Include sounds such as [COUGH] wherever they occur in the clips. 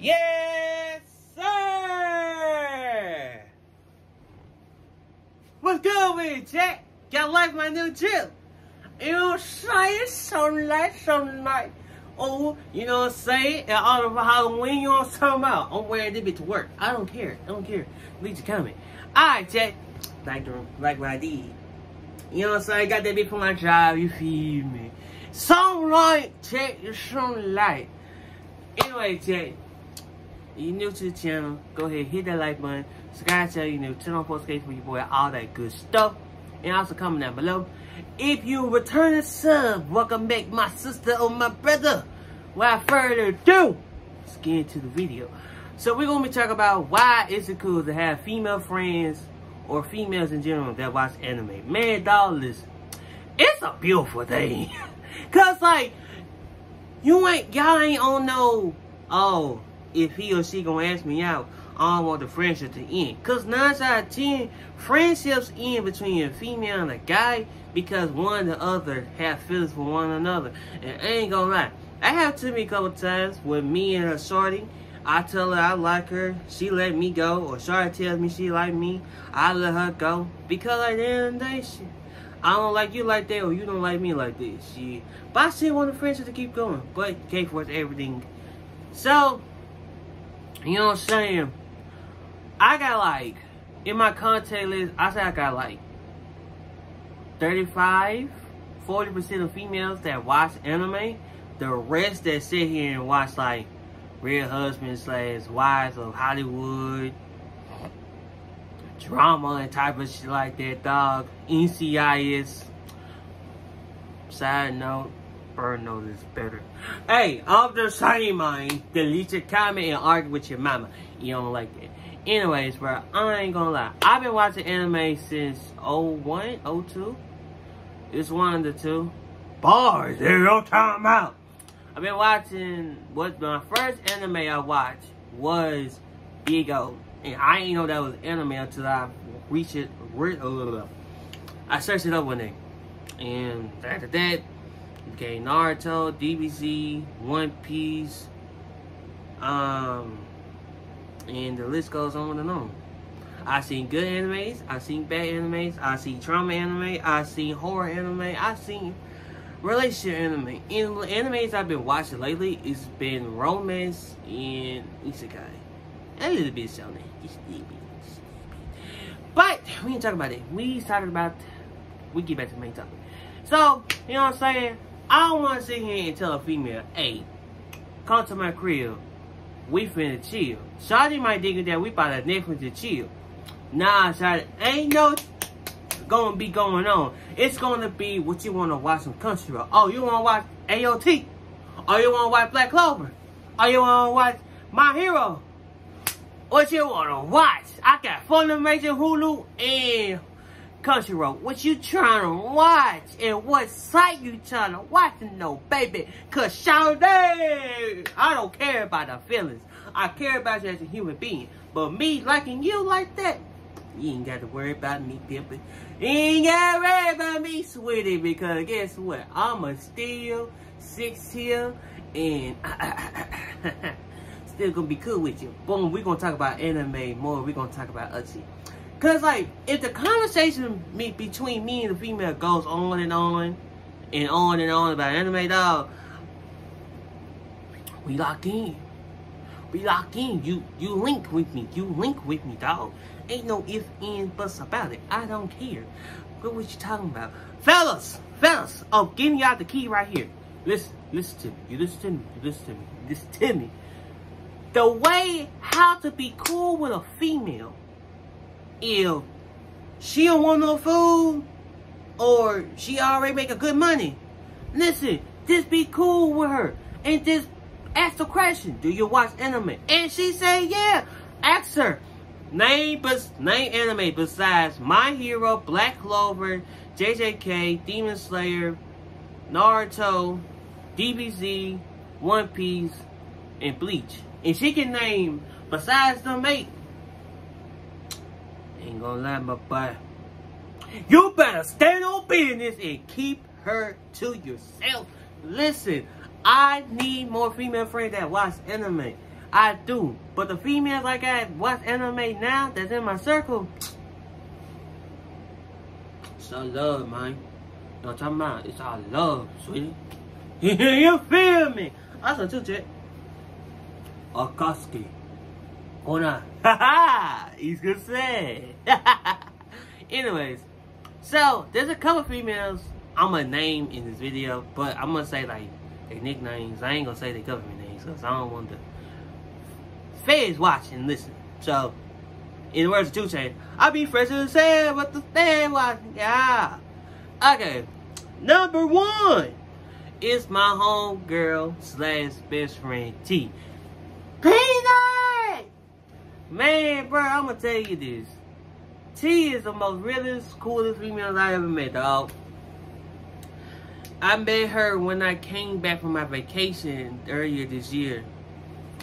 Yes, sir! What's good with you, Jack? Y'all like my new drip? You saying? So nice, so nice. Oh, you know what I'm saying? And all of Halloween, you know what I'm talking about? I'm wearing this bitch to work. I don't care. I don't care. Leave your comment. Alright, Jack. Like, the, like what I did. You know what I'm saying? Got that bitch for my job. You feel me? Some light, Jack. Some light. Anyway, Jack. You new to the channel, go ahead, hit that like button, subscribe to you know, turn on post for your boy, all that good stuff. And also comment down below. If you return a sub, welcome back my sister or my brother. Without further ado, let's get into the video. So we're gonna be talking about why is it cool to have female friends or females in general that watch anime. Man, dog, listen, it's a beautiful thing. [LAUGHS] Cause like, you ain't, y'all ain't on no, oh, if he or she gonna ask me out, I don't want the friendship to end. Cause nine out of ten, friendships end between a female and a guy because one and the other have feelings for one another. And I ain't gonna lie, I have to me a couple times with me and a shorty. I tell her I like her, she let me go, or shorty tells me she like me, I let her go. Because at the end of the day, she, I don't like you like that, or you don't like me like this. She, but I still want the friendship to keep going. But K force everything. So, you know what I'm saying? I got like, in my contact list, I say I got like 35, 40% of females that watch anime. The rest that sit here and watch like Real Husbands slash Wives of Hollywood, drama and type of shit like that, dog. NCIS. Side note, Burn notice better. Hey, I'm just saying, man. Delete your comment and argue with your mama. You don't like that. Anyways, bro, I ain't gonna lie. I've been watching anime since 01, 02. It's one of the two. Bars, there's no time out. I've been watching, what my first anime I watched was Big O. And I didn't know that was anime until I reached it. Uh, I searched it up one day. And after that, okay, Naruto, DBZ, One Piece, um, and the list goes on and on. I seen good animes, I seen bad animes, I seen trauma anime, I seen horror anime, I seen relationship anime. In animes I've been watching lately, it's been romance and isekai. A little bit shonen. But we ain't talking about it. We talking about we get back to the main topic. So, you know what I'm saying? I don't want to sit here and tell a female, hey, come to my crib. We finna chill. Shawty might think that we about to Netflix to chill. Nah, Shawty, ain't no gonna be going on. It's gonna be what you wanna watch some country rock. Oh, you wanna watch AOT? Or oh, you wanna watch Black Clover? Or you wanna watch My Hero? What you wanna watch? I got Funimation, Hulu, and Crunchyroll. What you trying to watch? And what site you trying to watch? No, baby. Cause shout I don't care about the feelings. I care about you as a human being. But me liking you like that, you ain't got to worry about me, pimping. You ain't got to worry about me, sweetie. Because guess what? I'm a still six here and [LAUGHS] still gonna be cool with you. Boom, we're gonna talk about anime more. We're gonna talk about Uchi. Cause like if the conversation me, between me and the female goes on and on and on and on about anime dog, we lock in. We lock in. You you link with me. You link with me, dog. Ain't no if, and, buts about it. I don't care. What was you talking about? Fellas, fellas, oh, giving y'all the key right here. Listen, listen to me. You listen to me. You listen to me. Listen to me. The way how to be cool with a female if she don't want no food or she already make a good money, listen, just be cool with her and just ask the question, do you watch anime? And she say, yeah. Ask her, name, name anime besides My Hero, Black Clover, JJK, Demon Slayer, Naruto, DBZ, One Piece, and Bleach. And she can name, besides them eight, Ain't gonna lie, my boy. You better stand on business and keep her to yourself. Listen, I need more female friends that watch anime. I do. But the females like I watch anime now that's in my circle, it's all love, man. I'm talking about? It's all love, sweetie. [LAUGHS] you feel me? Also, too, Jet. Akatsuki. Ona. [LAUGHS] Haha! He's gonna say. [LAUGHS] Anyways, so there's a couple females I'm gonna name in this video, but I'm gonna say like their nicknames. I ain't gonna say their government names because I don't want the feds watching and listen. So, in the words of 2 Chainz, I be fresh as hell, but the fan watching. Yeah. Okay. Number one is my home girl slash best friend T. Man, bro, I'm gonna tell you this. T is the most realest, coolest female I ever met, dog. I met her when I came back from my vacation earlier this year.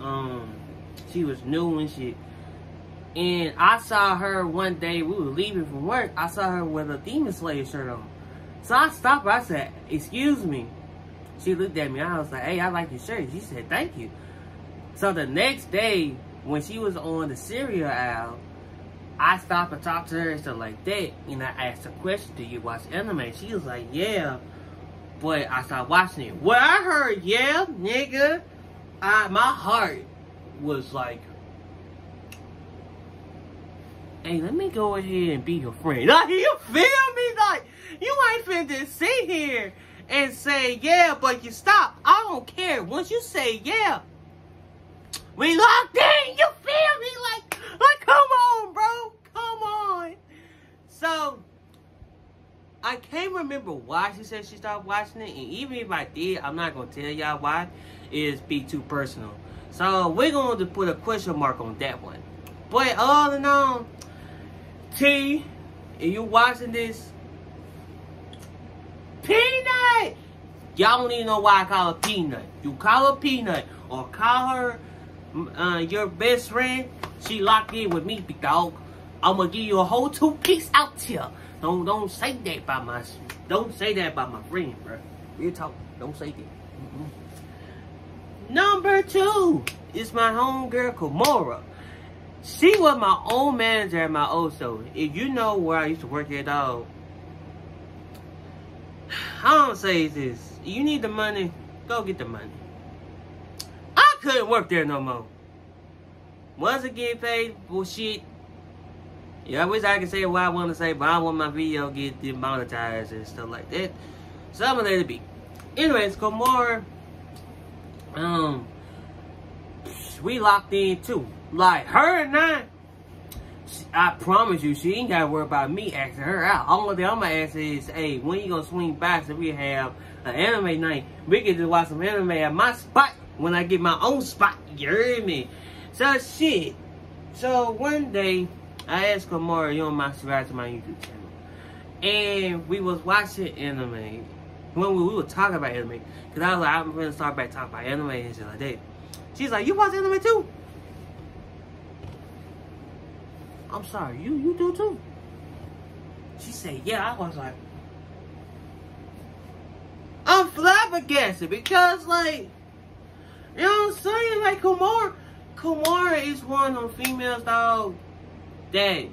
Um, she was new and shit. And I saw her one day, we were leaving from work. I saw her with a Demon Slayer shirt on. So I stopped her. I said, excuse me. She looked at me. I was like, hey, I like your shirt. She said, thank you. So the next day, when she was on the cereal aisle, I stopped and talked to her and stuff like that. And I asked her question, do you watch anime? She was like, yeah. But I started watching it. Well, I heard, yeah, nigga. I, my heart was like, hey, let me go ahead and be your friend. [LAUGHS] Like, you feel me? Like, you ain't finna sit here and say, yeah, but you stop. I don't care. Once you say, yeah, we locked in. You feel me? Like, like, come on, bro. Come on. So, I can't remember why she said she stopped watching it. And even if I did, I'm not to tell y'all why. It's be too personal. So, we're going to put a question mark on that one. But all in all, T, if you watching this, Peanut! Y'all don't even know why I call her Peanut. You call her Peanut or call her uh, your best friend, she locked in with me, big dog. I'm gonna give you a whole two piece out here. Don't don't say that by my don't say that by my friend, bro. Real talk. Don't say that. Mm -mm. Number two is my homegirl Kimura. She was my old manager at my old show. If you know where I used to work at, [SIGHS] all, I don't say this. You need the money, go get the money I couldn't work there no more. Wasn't getting paid bullshit. Yeah, I wish I could say what I want to say, but I want my video get demonetized and stuff like that. So I'm gonna let it be. Anyways, Kimura, um, we locked in too. Like her and I, I promise you, she ain't gotta worry about me asking her out. Thing I'm gonna ask is, hey, when you gonna swing by so we have an anime night? We can just watch some anime at my spot when I get my own spot. You hear me? So shit. So one day, I asked Kimura, you know, my subscribe to my YouTube channel. And we was watching anime. When we, we were talking about anime. Because I was like, I'm going to start back talking about anime and shit like that. She's like, you watch anime too? I'm sorry, you you do too? She said, yeah. I was like, I'm flabbergasted because, like, you know what I'm saying? Like Kimura, Kimura is one of them females, dog, that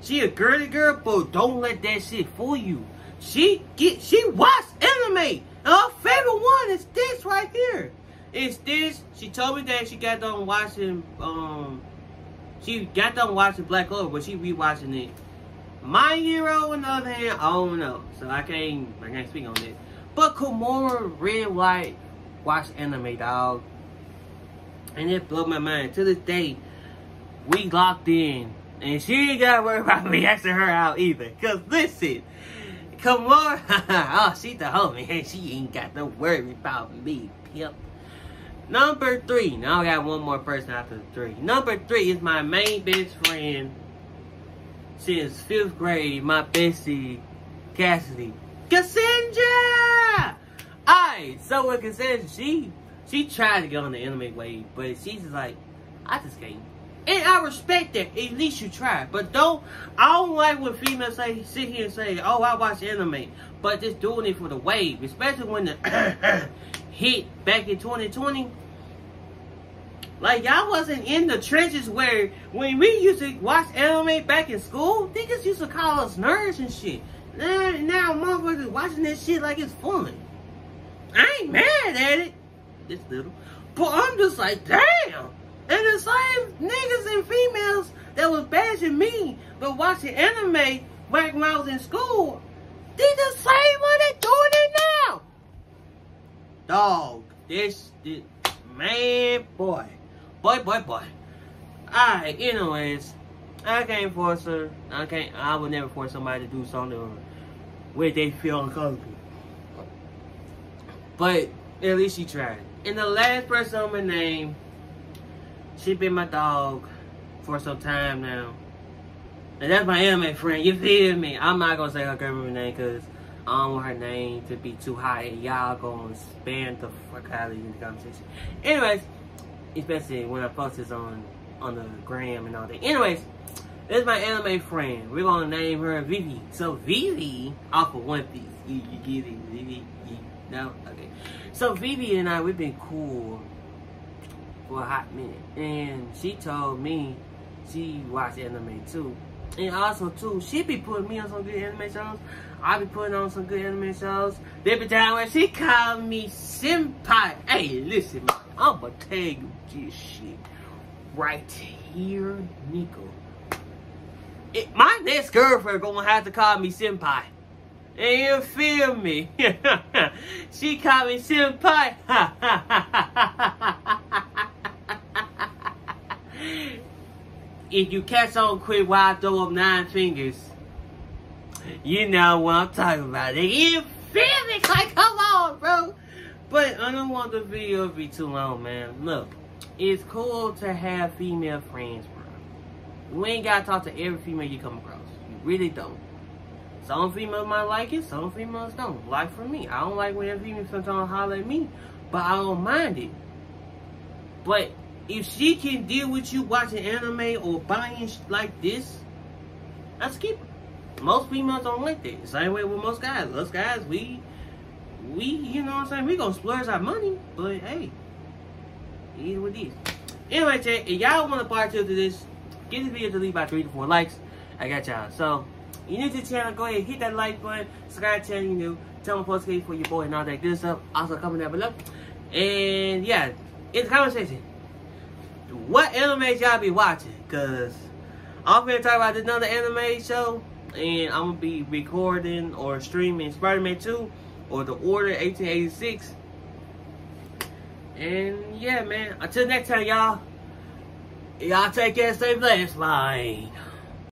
she a girly girl, but don't let that shit fool you. She get she watch anime. And her favorite one is this right here. It's this. She told me that she got done watching um she got done watching Black Clover, but she rewatching it. My Hero, on the other hand, I don't know. So I can't I can't speak on it. But Kimura really White watch anime, dog. And it blew my mind. To this day, we locked in. And she ain't gotta worry about me asking her out either. Cause listen, come on. [LAUGHS] oh, she the homie. And she ain't got to worry about me, pimp. Number three. Now I got one more person after the three. Number three is my main best friend since fifth grade, my bestie, Cassidy. Cassandra! Alright, so with Cassandra, she she tried to get on the anime wave, but she's like, I just can't. And I respect that. At least you try. But don't, I don't like when females say, sit here and say, oh, I watch anime. But just doing it for the wave. Especially when the [COUGHS] hit back in 2020. Like y'all wasn't in the trenches where when we used to watch anime back in school, niggas used to call us nerds and shit. Now, now motherfuckers watching this shit like it's fun. I ain't mad at it. This little. But I'm just like, damn. And the same niggas and females that was bashing me but watching anime back when I was in school, they the same one that doing it now. Dog, this, this man, boy. Boy, boy, boy. Alright, anyways, I can't force her. I can't, I would never force somebody to do something where they feel uncomfortable. But at least she tried. And the last person on my name, she been my dog for some time now. And that's my anime friend, you feel me? I'm not gonna say her girlfriend name because I don't want her name to be too high and y'all gonna spam the fuck out of you in the conversation. Anyways, especially when I post this on on the gram and all that. Anyways, this is my anime friend. We're gonna name her Vivi. So Vivi off of One Piece. You, you get it, Vivi? You, no? Okay. So Vivi and I, we've been cool for a hot minute. And she told me she watched anime too. And also too, she be putting me on some good anime shows. I be putting on some good anime shows. There be time when she called me senpai. Hey, listen, I'ma tell you this shit right here, Nico. It, my next girlfriend gonna have to call me senpai. And you feel me? [LAUGHS] she called me senpai. [LAUGHS] if you catch on quick while I throw up nine fingers, you know what I'm talking about. You feel me? Like, come on, bro. But I don't want the video to be too long, man. Look, it's cool to have female friends, bro. You ain't gotta talk to every female you come across. You really don't. Some females might like it, some females don't. Like for me, I don't like when every female sometimes holler at me, but I don't mind it. But if she can deal with you watching anime or buying like this, that's keep Most females don't like that. Same way with most guys. Us guys, we, we, you know what I'm saying? We gonna splurge our money, but hey, eat with these. Anyway, chat, if y'all want to part two to this, get this video to leave by three to four likes. I got y'all. So, you new to the channel, go ahead, hit that like button, subscribe to the channel, you new, tell me post for your boy and all that good stuff. Also, comment down below. And yeah, in the comment section, what anime y'all be watching? Cause I'm gonna talk about another anime show, and I'm gonna be recording or streaming Spider-Man 2 or The Order 1886. And yeah, man. Until next time, y'all. Y'all take care, stay blessed. Bye.